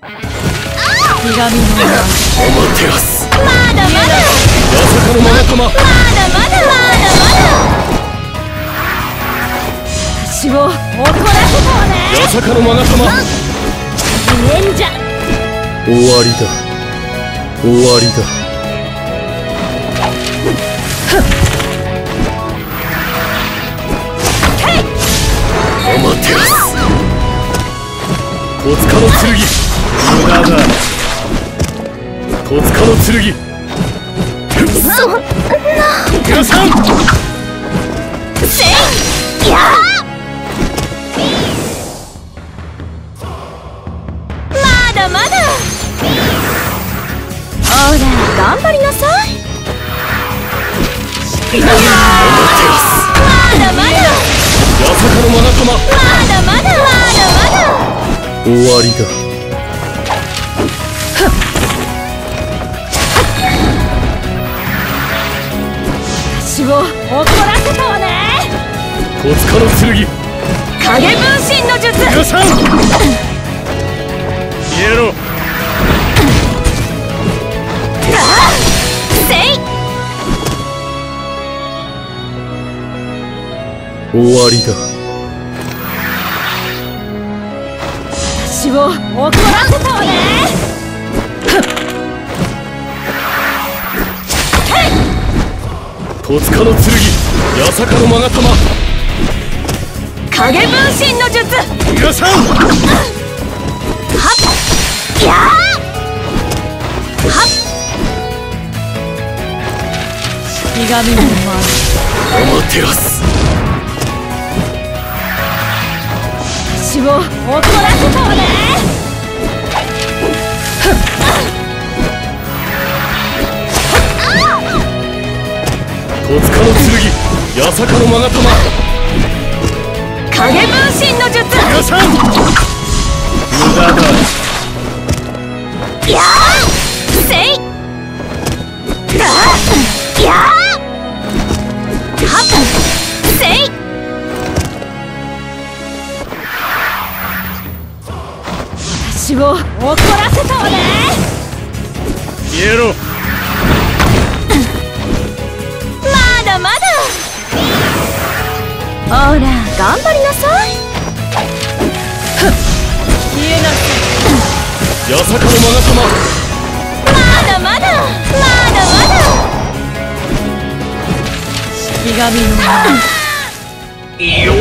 ひがみのアマテラスまだ。まだまだ。まだまだ。まだ私を怒らせたわねまさかのマナタマ演者終わりだ。終わりだ。アマテラス戸塚の剣無駄だ戸塚の剣そんな皆さんせいやまだまだほら頑張りなさいアマテラスまだまだまさかのマナタマまだまだまだまだ。終わりだ。私を怒らせたわね。戸塚の剣。影分身の術。皆さん。消えろ。せい。終わりだ。私を怒らせたわね戸塚の剣八坂のマナタマ影分身の術。皆さん！やひがみのアマテラス私を怒らせたわね戸塚の剣八坂のマナタマ影分身の術。皆さん無駄だやせい。やはっせい。私を怒らせたわね。消えろ頑張りなさい。消えな八坂のマナタマまだまだ。まだまだ。式神の。よ